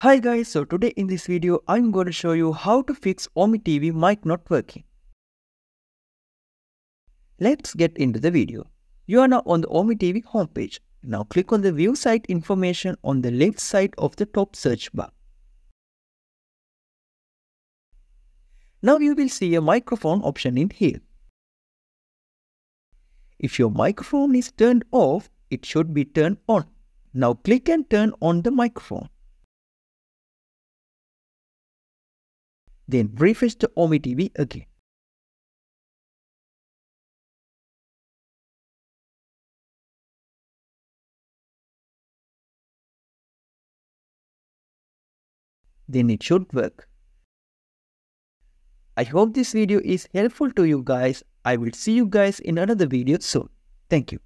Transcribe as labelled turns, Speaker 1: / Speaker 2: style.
Speaker 1: Hi guys, so today in this video I'm going to show you how to fix Ome TV mic not working. Let's get into the video. You are now on the Ome TV homepage. Now click on the view site information on the left side of the top search bar. Now you will see a microphone option in here. If your microphone is turned off, it should be turned on. Now click and turn on the microphone. Then refresh the Ome TV again. Then it should work. I hope this video is helpful to you guys. I will see you guys in another video soon. Thank you.